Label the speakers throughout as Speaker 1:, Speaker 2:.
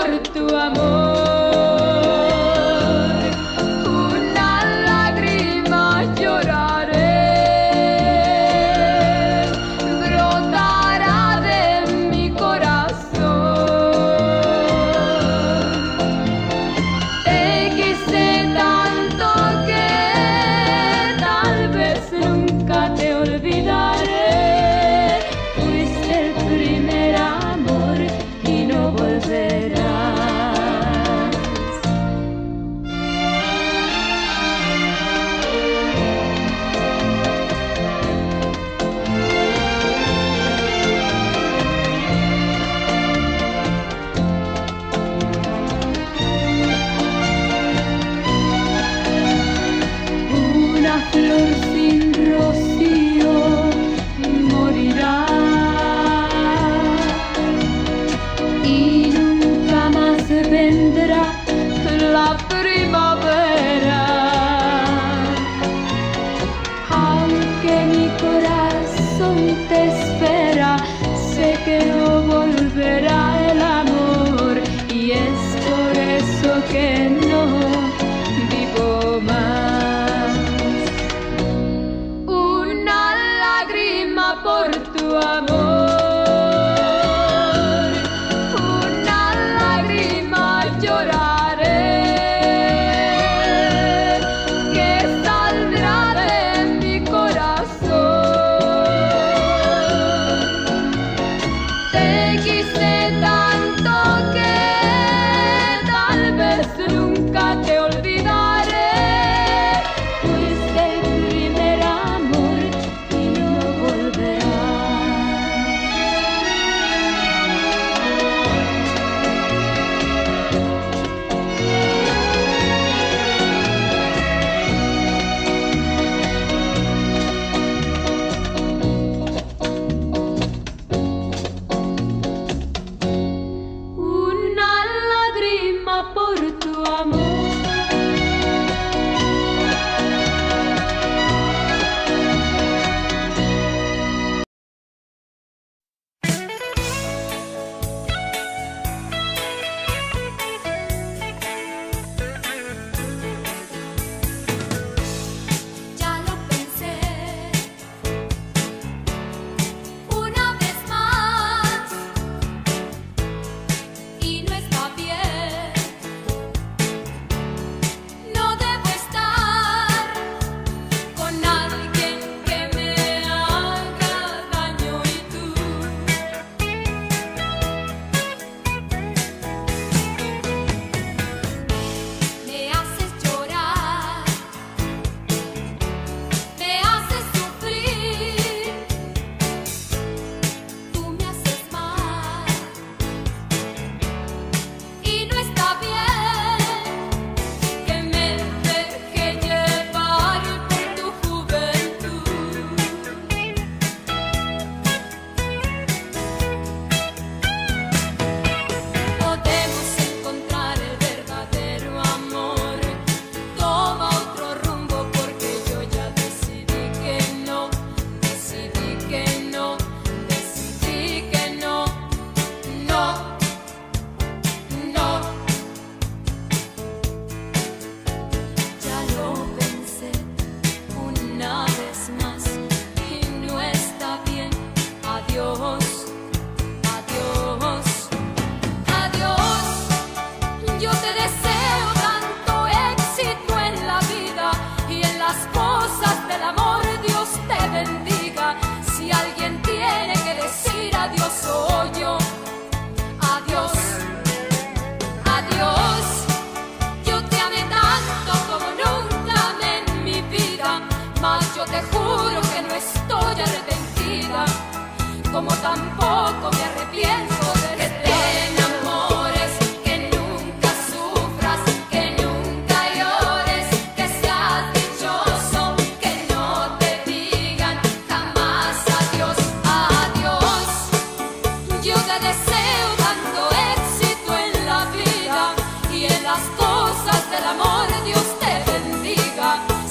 Speaker 1: por tu amor.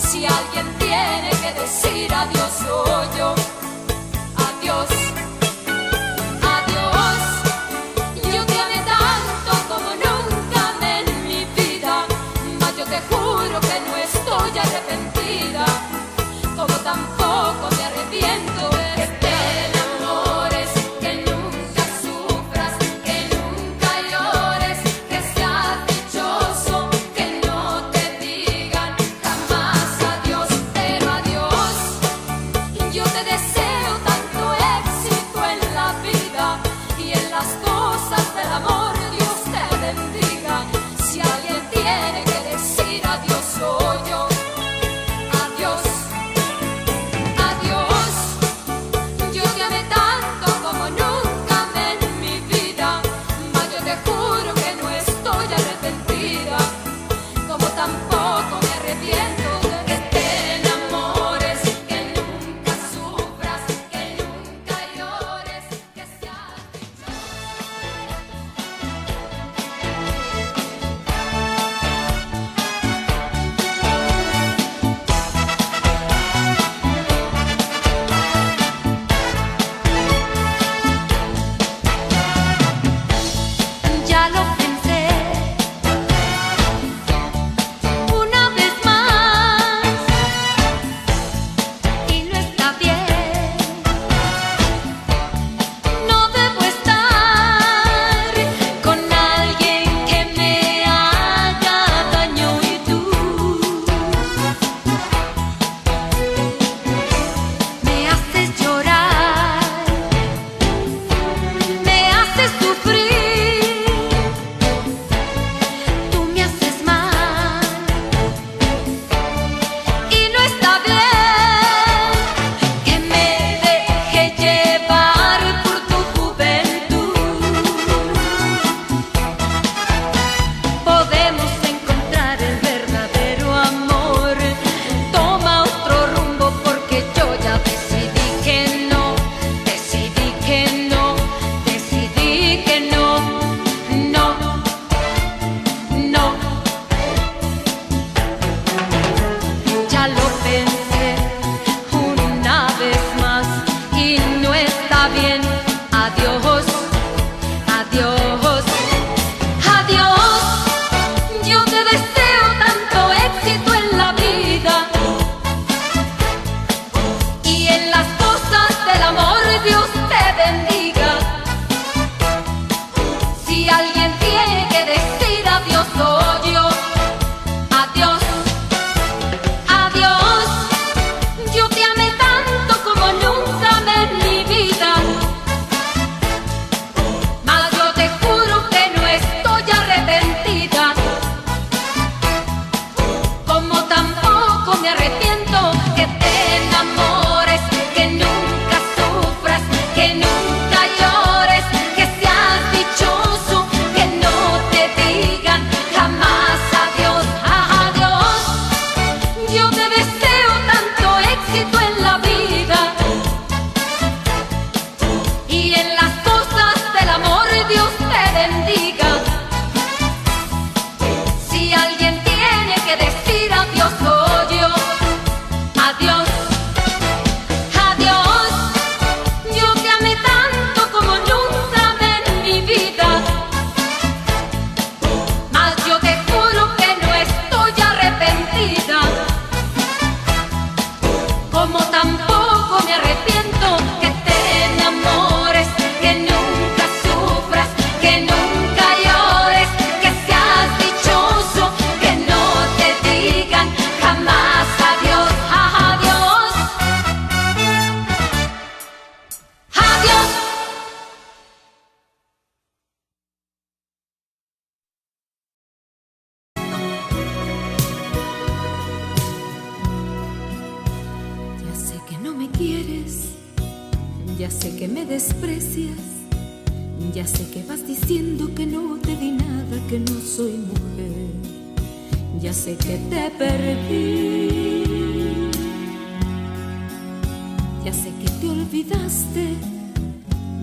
Speaker 1: Si
Speaker 2: alguien tiene que decir adiós, soy yo. Adiós.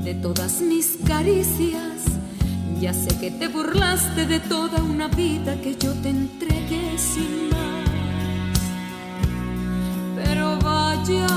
Speaker 2: De todas mis caricias. Ya sé que te burlaste de toda una vida que yo te entregué sin más. Pero vaya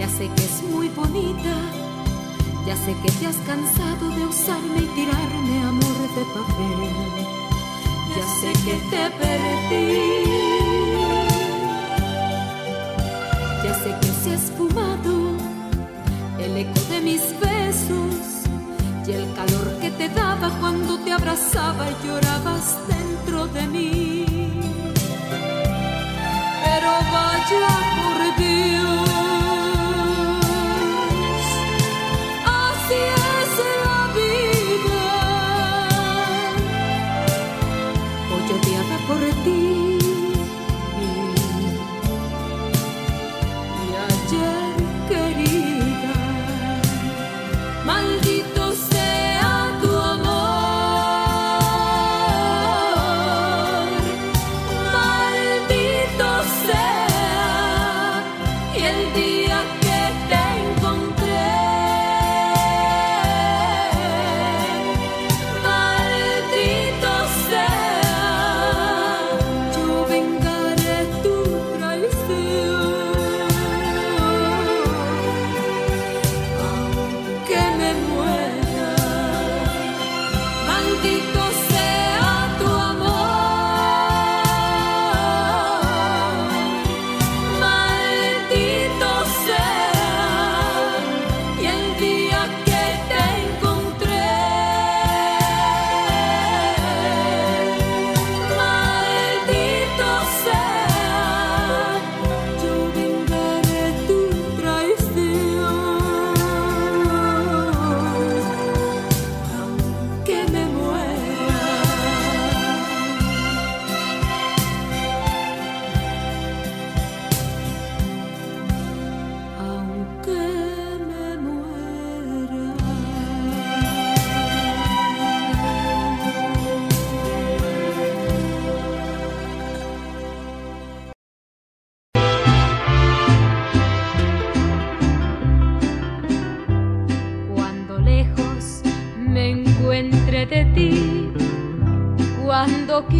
Speaker 2: ya sé que es muy bonita, ya sé que te has cansado de usarme y tirarme amor de papel, ya sé que te perdí, ya sé que se ha esfumado el eco de mis besos y el calor que te daba cuando te abrazaba y llorabas dentro de mí pero vaya por Dios.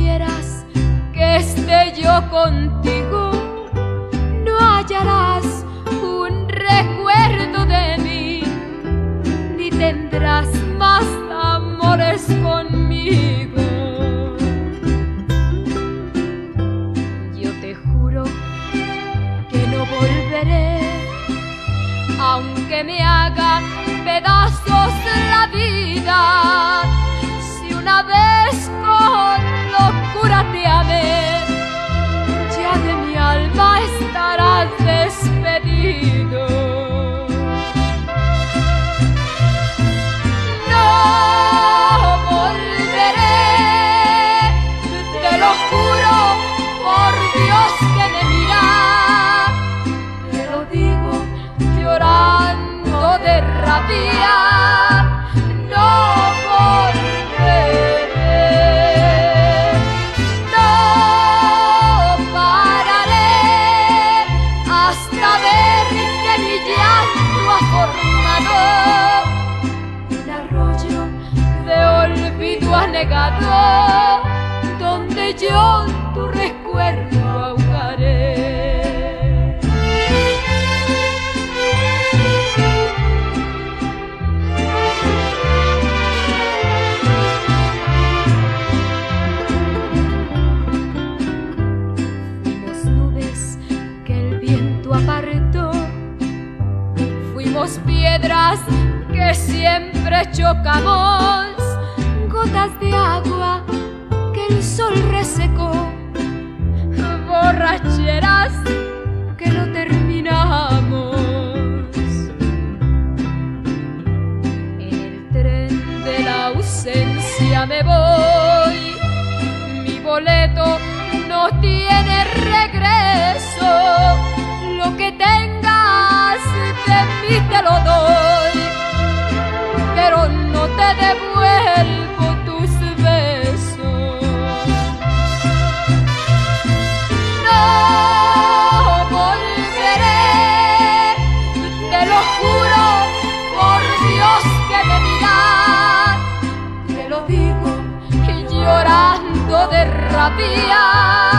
Speaker 1: Quieras que esté yo contigo, no hallarás un recuerdo de mí, ni tendrás más amores conmigo. Yo te juro que no volveré aunque me haga pedazos la vida. Si una vez ya de mi alma estarás despedido. No volveré, te lo juro por Dios que me miras, te lo digo llorando de rabia. anegado, donde yo tu recuerdo ahogaré.
Speaker 2: Fuimos nubes que el viento apartó, fuimos piedras que
Speaker 1: siempre chocamos gotas de agua que el sol resecó, borracheras que no terminamos. En el tren de la ausencia me voy, mi boleto no tiene regreso, lo que tengas de mí te lo doy, pero no te devuelvo. terapia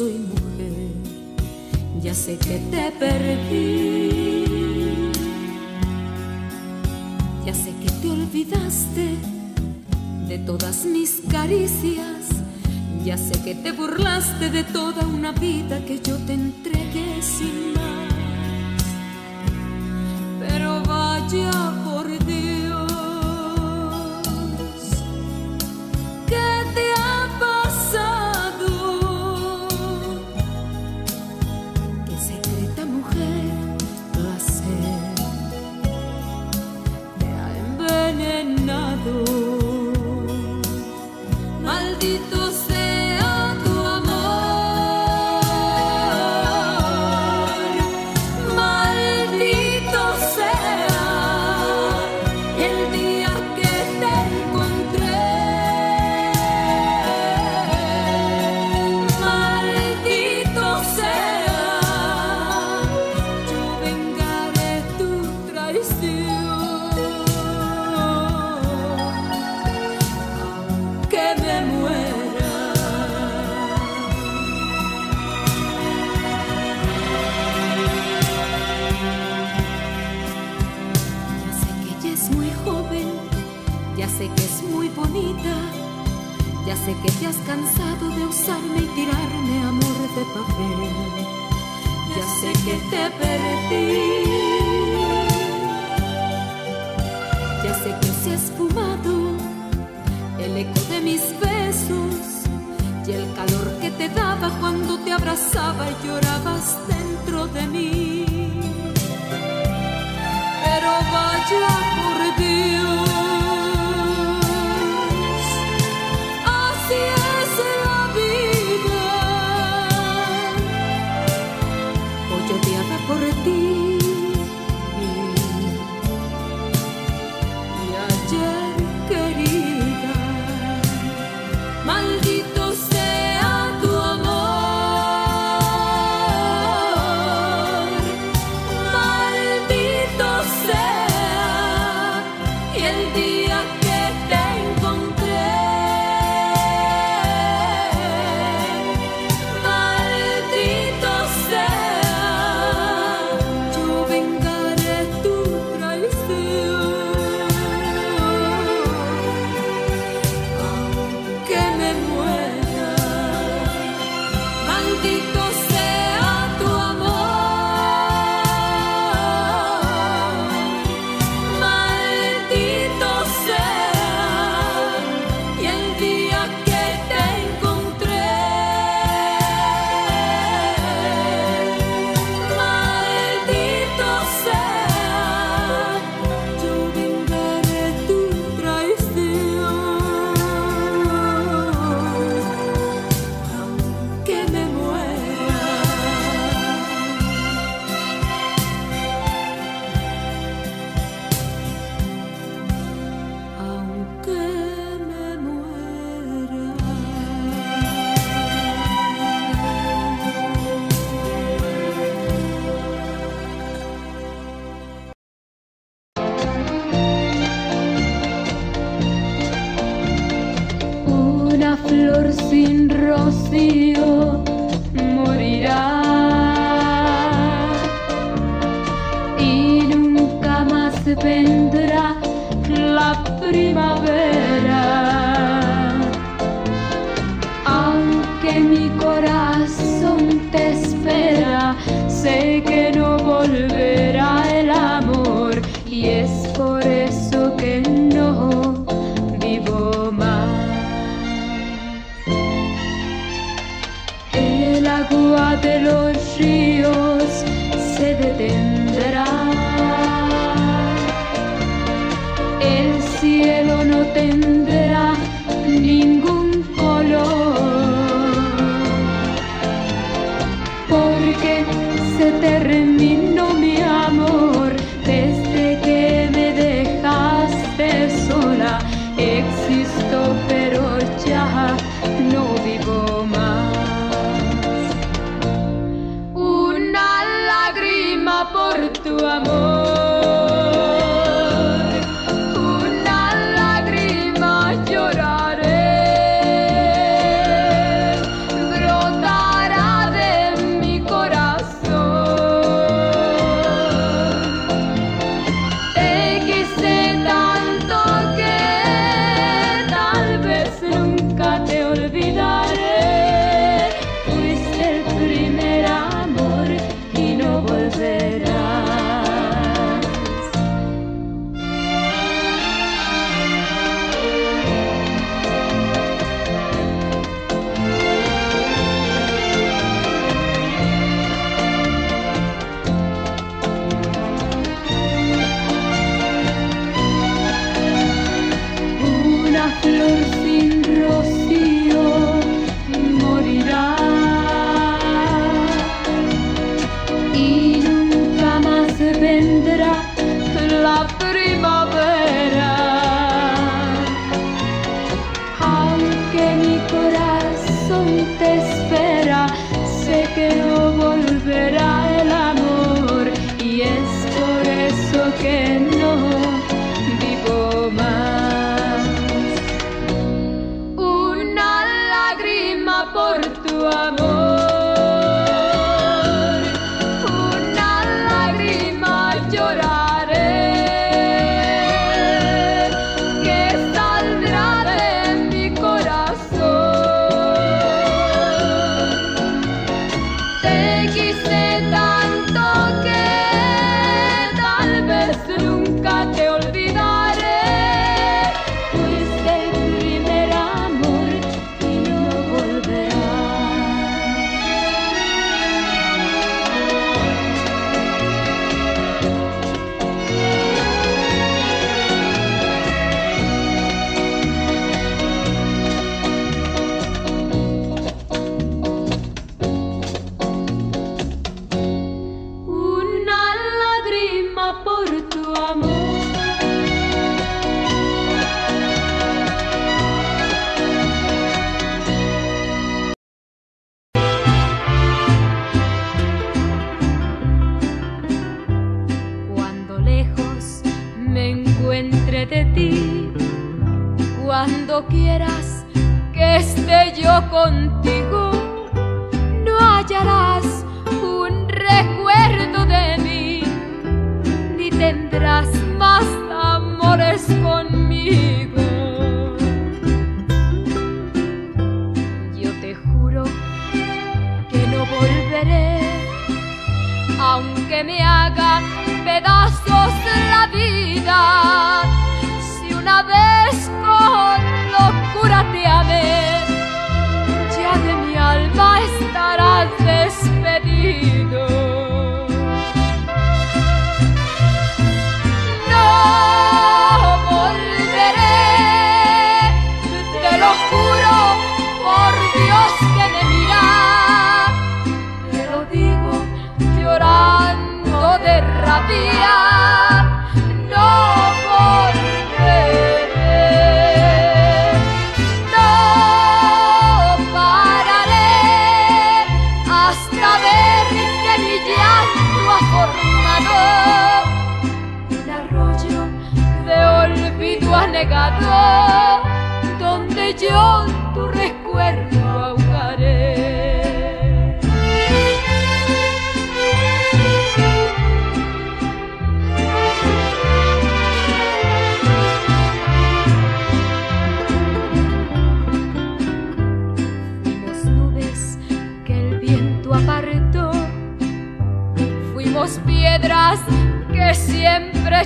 Speaker 1: soy mujer, ya sé que te perdí, ya sé que te olvidaste de todas mis caricias, ya sé que te burlaste de toda una vida que yo te entregué sin más, pero vaya por Dios.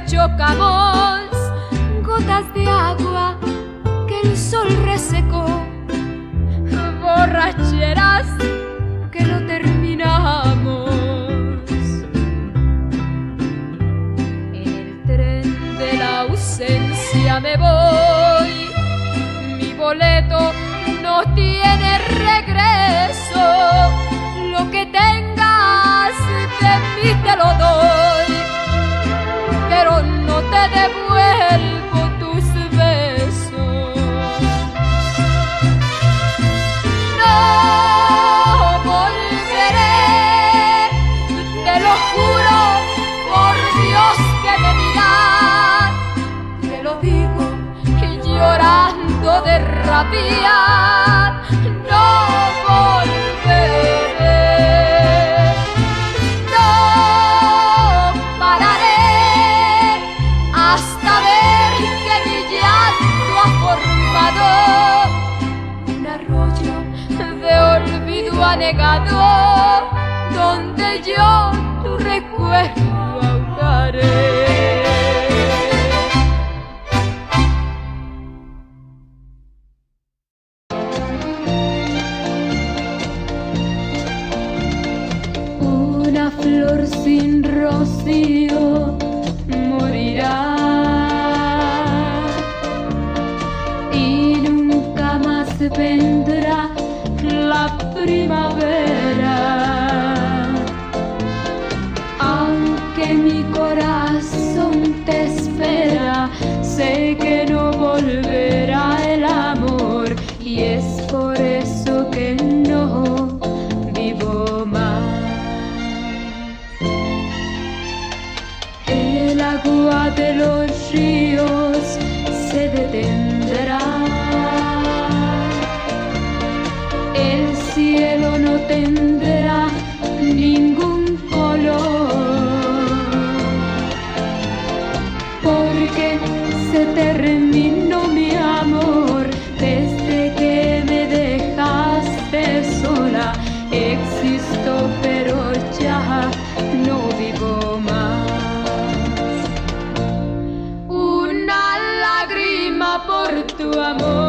Speaker 1: chocador. Arabia. sin rocío morirá. Y nunca más se amor.